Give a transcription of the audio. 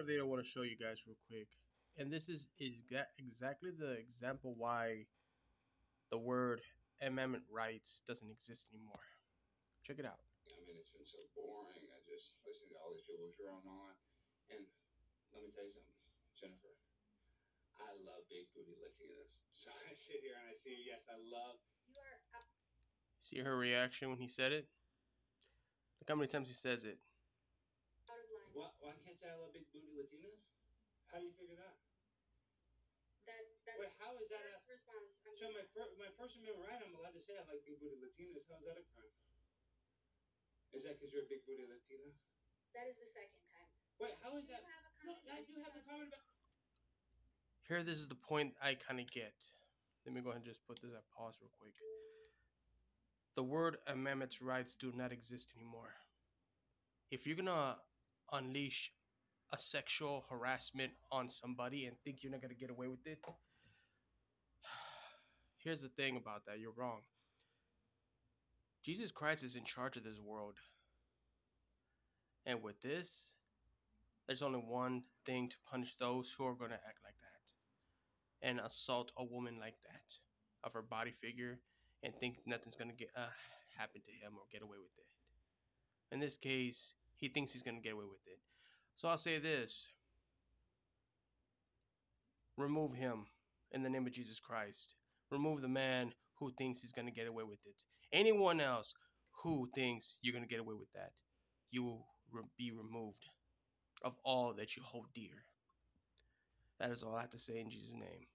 got a video I want to show you guys real quick, and this is is exactly the example why the word amendment rights doesn't exist anymore. Check it out. I mean, it's been so boring. I just listening to all these people drone on, and let me tell you something, Jennifer. I love big booty Latinas. So I sit here and I see, yes, I love. You are up. See her reaction when he said it? Look how many times he says it. Out of line. Why, why can't I say I love big booty Latinas? How do you figure that? That that's Wait, how is that a? first response. I'm So my fir- my First Amendment right, I'm allowed to say I like big booty Latinas. How is that a crime? Is that because you're a big booty Latina? that is the second time. Wait, how is You that? have a No, I do have a comment about. Here, this is the point I kind of get. Let me go ahead and just put this at pause real quick. The word amendments rights do not exist anymore. If you're gonna unleash a sexual harassment on somebody and think you're not gonna get away with it, here's the thing about that you're wrong. Jesus Christ is in charge of this world. And with this, there's only one thing to punish those who are going to act like that and assault a woman like that of her body figure and think nothing's going to get uh, happen to him or get away with it. In this case, he thinks he's going to get away with it. So I'll say this remove him in the name of Jesus Christ. Remove the man who thinks he's going to get away with it. Anyone else who thinks you're going to get away with that, you will re- be removed of all that you hold dear. That is all I have to say in Jesus' name.